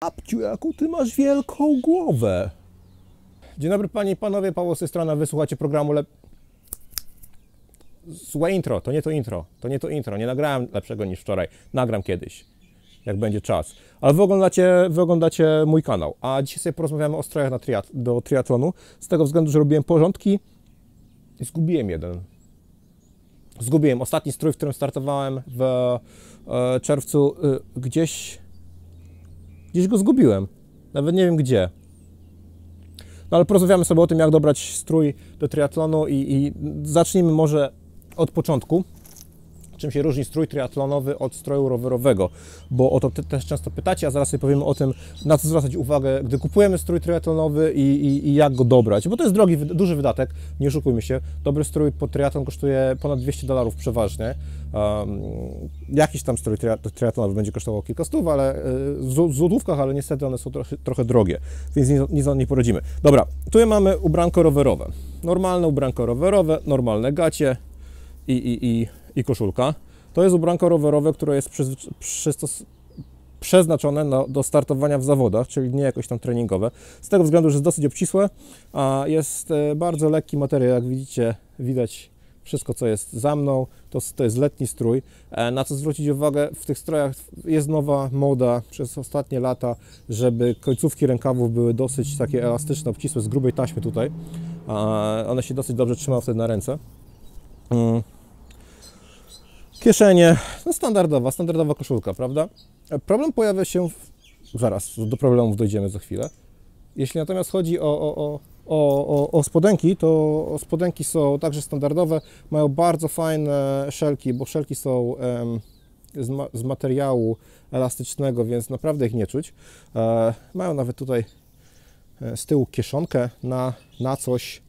Babciu, jaką ty masz wielką głowę. Dzień dobry panie i panowie, Paweł z tej strony, wysłuchacie programu Lep... Złe intro, to nie to intro, to nie to intro, nie nagrałem lepszego niż wczoraj, nagram kiedyś, jak będzie czas. Ale wy oglądacie, wy oglądacie mój kanał, a dzisiaj sobie porozmawiamy o strojach na triat do triatlonu, z tego względu, że robiłem porządki i zgubiłem jeden. Zgubiłem ostatni strój, w którym startowałem w e, czerwcu, e, gdzieś Gdzieś go zgubiłem. Nawet nie wiem gdzie. No ale porozmawiamy sobie o tym, jak dobrać strój do triatlonu i, i zacznijmy może od początku. Czym się różni strój triatlonowy od stroju rowerowego? Bo o to te- też często pytacie, a zaraz sobie powiemy o tym, na co zwracać uwagę, gdy kupujemy strój triatlonowy i, i, i jak go dobrać. Bo to jest drogi, duży wydatek, nie oszukujmy się. Dobry strój pod triatlon kosztuje ponad 200 dolarów przeważnie. Um, jakiś tam strój tria- triatlonowy będzie kosztował kilka stów, ale y, w złotówkach, ale niestety one są trochę, trochę drogie, więc nic, nic nie poradzimy. Dobra, tu mamy ubranko rowerowe. Normalne ubranko rowerowe, normalne gacie, i, i, i, i koszulka. To jest ubranko rowerowe, które jest przeznaczone na, do startowania w zawodach, czyli nie jakoś tam treningowe. Z tego względu, że jest dosyć obcisłe, a jest e, bardzo lekki materiał, jak widzicie, widać wszystko, co jest za mną, to, to jest letni strój. E, Na co zwrócić uwagę, w tych strojach jest nowa moda przez ostatnie lata, żeby końcówki rękawów były dosyć takie elastyczne, obcisłe, z grubej taśmy tutaj. One się dosyć dobrze trzymają wtedy na ręce. Kieszenie, no standardowa, standardowa koszulka, prawda? Problem pojawia się, w... zaraz do problemów dojdziemy za chwilę. Jeśli natomiast chodzi o, o, o, o, o, o spodenki, to spodenki są także standardowe, mają bardzo fajne szelki, bo szelki są em, z, ma, z materiału elastycznego, więc naprawdę ich nie czuć. E, mają nawet tutaj e, z tyłu kieszonkę na, na coś,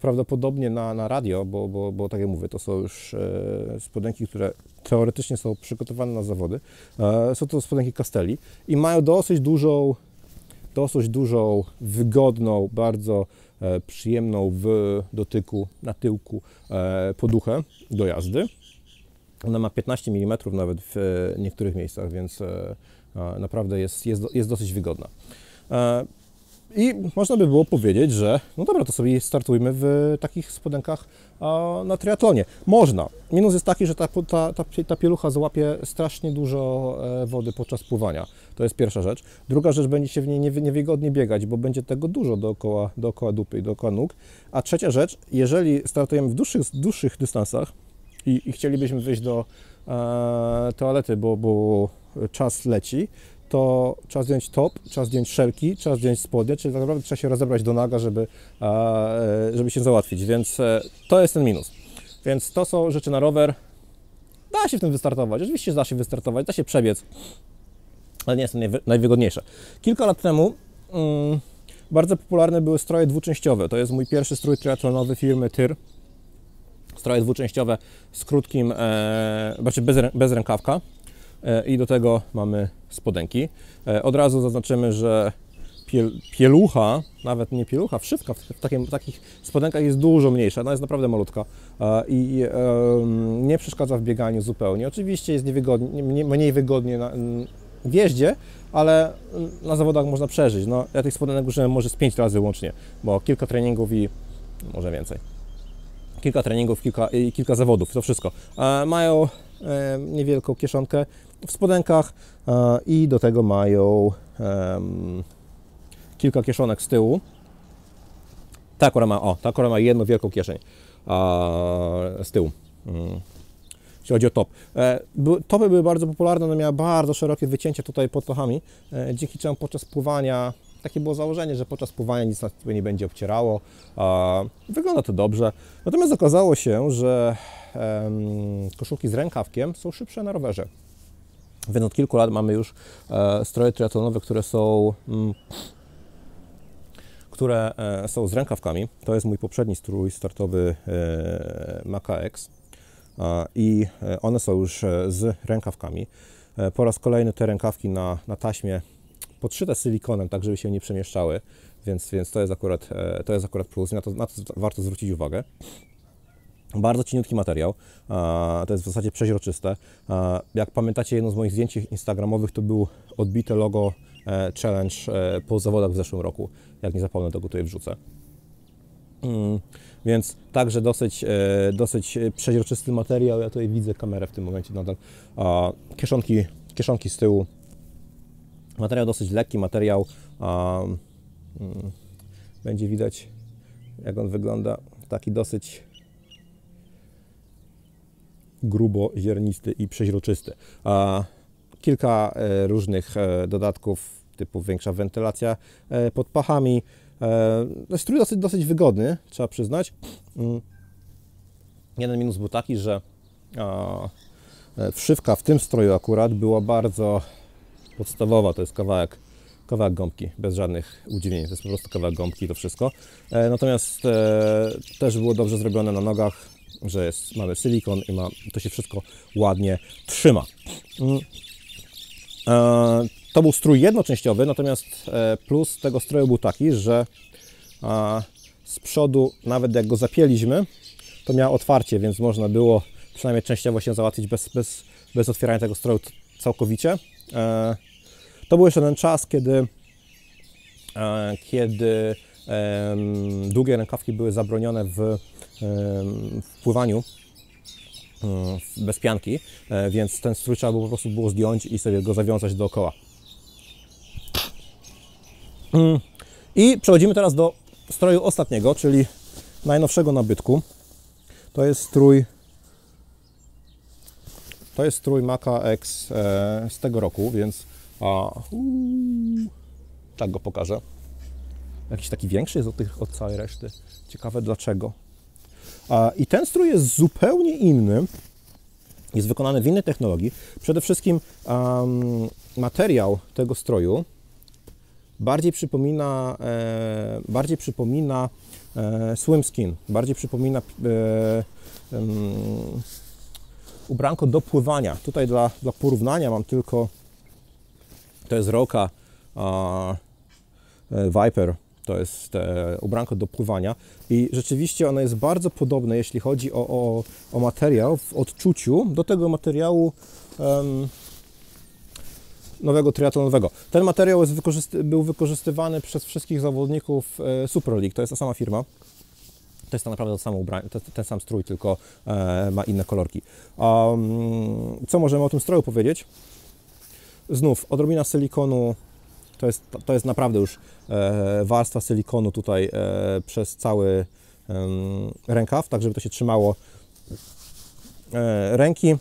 prawdopodobnie na, na radio, bo, bo, bo tak jak mówię, to są już e, spodenki, które teoretycznie są przygotowane na zawody. E, są to spodenki Castelli i mają dosyć dużą, dosyć dużą, wygodną, bardzo e, przyjemną w dotyku, na tyłku e, poduchę do jazdy. Ona ma 15 mm nawet w e, niektórych miejscach, więc e, e, naprawdę jest, jest, jest dosyć wygodna. I można by było powiedzieć, że no dobra, to sobie startujmy w takich spodenkach na triatlonie. Można. Minus jest taki, że ta, ta, ta, ta pielucha złapie strasznie dużo e, wody podczas pływania. To jest pierwsza rzecz. Druga rzecz, będzie się w niej niewy- niewygodnie biegać, bo będzie tego dużo dookoła, dookoła dupy i dookoła nóg. A trzecia rzecz, jeżeli startujemy w dłuższych, dłuższych dystansach i, i chcielibyśmy wyjść do e, toalety, bo, bo czas leci, to trzeba zdjąć top, trzeba zdjąć szelki, trzeba zdjąć spodnie, czyli tak naprawdę trzeba się rozebrać do naga, żeby, e, żeby się załatwić, więc e, to jest ten minus. Więc to są rzeczy na rower. Da się w tym wystartować, oczywiście da się wystartować, da się przebiec, ale nie jest to najwy- najwygodniejsze. Kilka lat temu mm, bardzo popularne były stroje dwuczęściowe. To jest mój pierwszy strój triatlonowy firmy TYR. Stroje dwuczęściowe z krótkim, e, znaczy bez, bez rękawka. E, i do tego mamy spodenki. E, Od razu zaznaczymy, że piel, pielucha, nawet nie pielucha, wszywka w, w takim, takich spodenkach jest dużo mniejsza, ona jest naprawdę malutka e, i nie przeszkadza w bieganiu zupełnie. Oczywiście jest niewygodnie, mniej, wygodnie na, w jeździe, ale na zawodach można przeżyć. No, ja tych spodenek użyłem może z 5 razy łącznie, bo kilka treningów i może więcej kilka treningów, kilka, i kilka zawodów, to wszystko. Mają niewielką kieszonkę w spodenkach e, i do tego mają kilka kieszonek z tyłu. Ta akora ma, o, ta akora ma jedną wielką kieszeń z tyłu. Mm. Jeśli chodzi o top. E, topy były bardzo popularne, one miały bardzo szerokie wycięcie tutaj pod pachami, e, dzięki czemu podczas pływania, takie było założenie, że podczas pływania nic nas nie będzie obcierało. Wygląda to dobrze. Natomiast okazało się, że koszulki z rękawkiem są szybsze na rowerze. Więc od kilku lat mamy już e, stroje triatlonowe, które są mm, które e, są z rękawkami. To jest mój poprzedni strój startowy e, Maca X i one są już z rękawkami. Po raz kolejny te rękawki na, na taśmie podszyte silikonem, tak żeby się nie przemieszczały, więc, więc to, jest akurat, to jest akurat plus na to, na to warto zwrócić uwagę. Bardzo cieniutki materiał, to jest w zasadzie przeźroczyste. Jak pamiętacie jedno z moich zdjęć instagramowych, to było odbite logo e, challenge e, po zawodach w zeszłym roku. Jak nie zapomnę, to go tutaj wrzucę. Mm, więc także dosyć, e, dosyć przeźroczysty materiał. Ja tutaj widzę kamerę w tym momencie nadal. Kieszonki, kieszonki z tyłu. Materiał dosyć lekki, materiał mm, będzie widać jak on wygląda. Taki dosyć grubo ziernisty i przeźroczysty. Kilka e, różnych e, dodatków typu większa wentylacja e, pod pachami, strój dosyć, dosyć wygodny, trzeba przyznać. Mm. Jeden minus był taki, że wszywka w tym stroju akurat była bardzo podstawowa. To jest kawałek, kawałek gąbki, bez żadnych udziwnień. To jest po prostu kawałek gąbki to wszystko. Natomiast też było dobrze zrobione na nogach, że jest, mamy silikon i ma, to się wszystko ładnie trzyma. Mm. To był strój jednoczęściowy, natomiast e, plus tego stroju był taki, że z przodu, nawet jak go zapięliśmy, to miał otwarcie, więc można było przynajmniej częściowo się załatwić bez, bez, bez otwierania tego stroju całkowicie. E, to był jeszcze ten czas, kiedy, e, kiedy długie rękawki były zabronione w pływaniu bez pianki, więc ten strój trzeba było po prostu było zdjąć i sobie go zawiązać dookoła. Mm. I przechodzimy teraz do stroju ostatniego, czyli najnowszego nabytku. To jest strój to jest strój Maca X e, z tego roku, więc a, tak go pokażę. Jakiś taki większy jest od, tych, od całej reszty. Ciekawe dlaczego. I ten strój jest zupełnie inny. Jest wykonany w innej technologii. Przede wszystkim um, materiał tego stroju bardziej przypomina, e, bardziej przypomina e, bardziej przypomina e, ubranko do pływania. Tutaj dla, dla porównania mam tylko, to jest Roka e, Viper, to jest e, ubranko do pływania i rzeczywiście ono jest bardzo podobne, jeśli chodzi o, o, o materiał w odczuciu do tego materiału nowego triatlonowego. Ten materiał wykorzysty był wykorzystywany przez wszystkich zawodników e, Super League, to jest ta sama firma. To jest to naprawdę to samo ubranie, to, ten sam strój, tylko e, ma inne kolorki. Um, co możemy o tym stroju powiedzieć? Znów odrobina silikonu, to jest, to jest naprawdę już e, warstwa silikonu tutaj e, przez cały rękaw, tak żeby to się trzymało e, ręki.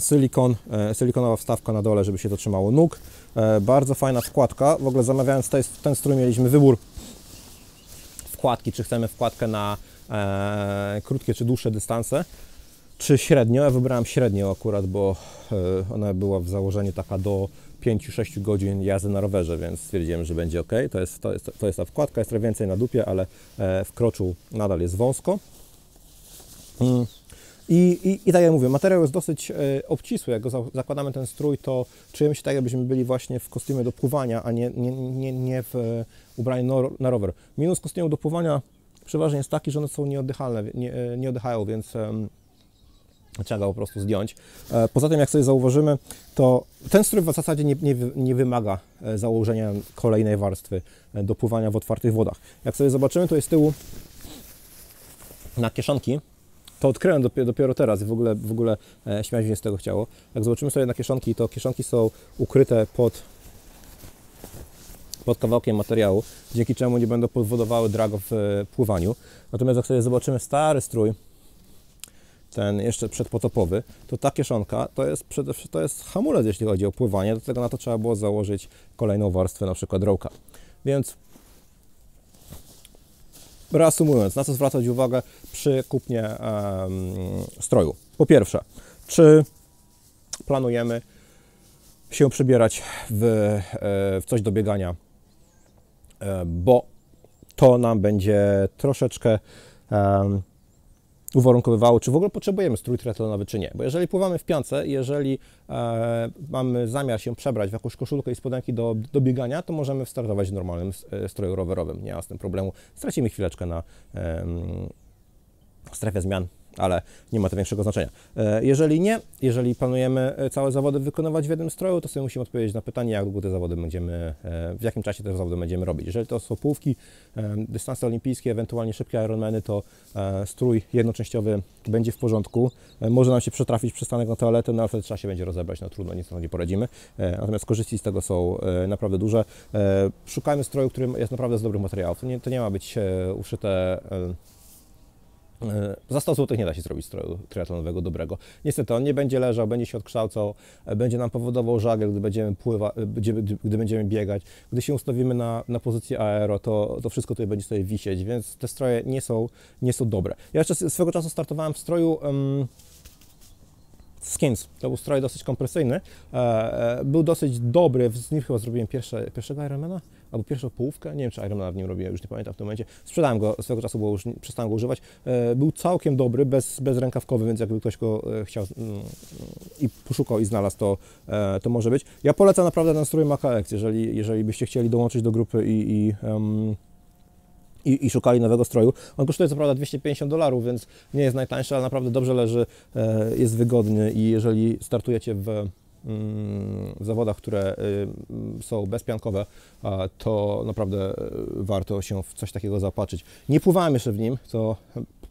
silikon, silikonowa wstawka na dole, żeby się to trzymało nóg. Bardzo fajna wkładka. W ogóle zamawiając ten strój mieliśmy wybór wkładki, czy chcemy wkładkę na krótkie czy dłuższe dystanse, czy średnio. Ja wybrałem średnio akurat, bo e, ona była w założeniu taka do 5-6 godzin jazdy na rowerze, więc stwierdziłem, że będzie ok. To jest, to jest, to jest ta wkładka, jest trochę więcej na dupie, ale e, w kroczu nadal jest wąsko. Mm. I, i, I tak jak mówię, materiał jest dosyć e, obcisły. Jak go zakładamy ten strój, to czujemy się tak, jakbyśmy byli właśnie w kostiumie do pływania, a nie, nie, nie, nie w ubraniu na rower. Minus kostiumu do pływania przeważnie jest taki, że one są nieoddychalne, nie, nie oddychają, więc trzeba go po prostu zdjąć. Poza tym, jak sobie zauważymy, to ten strój w zasadzie nie, nie, nie wymaga założenia kolejnej warstwy do pływania w otwartych wodach. Jak sobie zobaczymy, to jest z tyłu na kieszonki to odkryłem dopiero, teraz i w ogóle, w ogóle e, śmiać mnie z tego chciało. Jak zobaczymy sobie na kieszonki, to kieszonki są ukryte pod, pod kawałkiem materiału, dzięki czemu nie będą powodowały drago w e, pływaniu. Natomiast jak sobie zobaczymy stary strój, ten jeszcze przedpotopowy, to ta kieszonka to jest, to jest hamulec, jeśli chodzi o pływanie. Do tego na to trzeba było założyć kolejną warstwę, na przykład roka. Więc Reasumując, na co zwracać uwagę przy kupnie um, stroju? Po pierwsze, czy planujemy się przebierać w, e, w coś do biegania, e, bo to nam będzie troszeczkę um, uwarunkowywało, czy w ogóle potrzebujemy strój triatlonowy, czy nie. Bo jeżeli pływamy w piance, jeżeli e, mamy zamiar się przebrać w jakąś koszulkę i spodenki do, do biegania, to możemy startować w normalnym e, stroju rowerowym. Nie ma z tym problemu. Stracimy chwileczkę na e, strefie zmian ale nie ma to większego znaczenia. E, Jeżeli nie, jeżeli planujemy e, całe zawody wykonywać w jednym stroju, to sobie musimy odpowiedzieć na pytanie, jak długo te zawody będziemy, e, w jakim czasie te zawody będziemy robić. Jeżeli to są połówki, e, dystanse olimpijskie, ewentualnie szybkie Ironmany, to strój jednoczęściowy będzie w porządku. Może nam się przetrafić przystanek na toaletę, no ale wtedy trzeba się będzie rozebrać, no trudno, nic na to nie poradzimy. Natomiast korzyści z tego są naprawdę duże. Szukajmy stroju, który jest naprawdę z dobrych materiałów. To nie, to nie ma być uszyte Za 100 zł nie da się zrobić stroju triatlonowego dobrego. Niestety on nie będzie leżał, będzie się odkształcał, e, będzie nam powodował żagę, gdy będziemy pływać, gdy, gdy będziemy biegać. Gdy się ustawimy na, na pozycję aero, to, to wszystko tutaj będzie sobie wisieć, więc te stroje nie są, nie są dobre. Ja jeszcze swego czasu startowałem w stroju um, Skins. To był stroj dosyć kompresyjny. E, e, był dosyć dobry. Z nim chyba zrobiłem pierwsze, pierwszego Ironmana, albo pierwszą połówkę. Nie wiem, czy Ironmana w nim robiłem, już nie pamiętam w tym momencie. Sprzedałem go swego czasu, bo już przestałem go używać. E, był całkiem dobry, bez, bezrękawkowy, więc jakby ktoś go e, chciał mm, i poszukał i znalazł, to, e, to może być. Ja polecam naprawdę ten strój MakaX, jeżeli, jeżeli byście chcieli dołączyć do grupy i, i em, i, i szukali nowego stroju. On kosztuje co prawda 250 dolarów, więc nie jest najtańszy, ale naprawdę dobrze leży, jest wygodny i jeżeli startujecie w zawodach, które y, są bezpiankowe, to naprawdę e, warto się w coś takiego zaopatrzyć. Nie pływałem jeszcze w nim, to,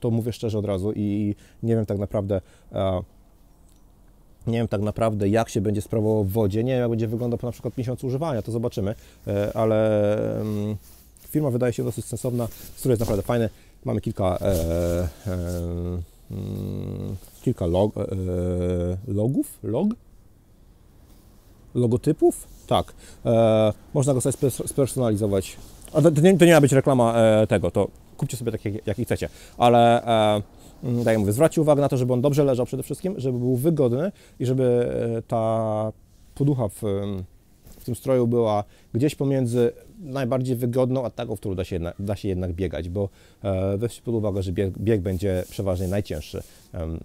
to mówię szczerze od razu i nie wiem tak naprawdę, nie wiem tak naprawdę, jak się będzie sprawował w wodzie. Nie wiem, jak będzie wyglądał po na przykład miesiącu używania, to zobaczymy, e, ale mm, firma wydaje się dosyć sensowna, strój jest naprawdę fajny. Mamy kilka, e, e, mm, kilka log, e, logów, log? Logotypów? Tak. E, można go sobie spe- spersonalizować. A to, nie, to nie ma być reklama e, tego, to kupcie sobie tak, jak, chcecie. Ale e, mm, tak mówię, zwróćcie uwagę na to, żeby on dobrze leżał przede wszystkim, żeby był wygodny i żeby e, ta poducha w, w tym stroju była gdzieś pomiędzy najbardziej wygodną, a taką, w którą da się jednak, da się jednak biegać, bo e, weźcie pod uwagę, że bieg, bieg będzie przeważnie najcięższy em,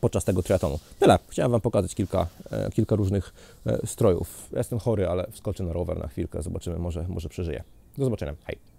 podczas tego triatlonu. Tyle. Chciałem Wam pokazać kilka, e, kilka różnych e, strojów. Jestem chory, ale wskoczę na rower na chwilkę, zobaczymy, może, może przeżyję. Do zobaczenia. Hej.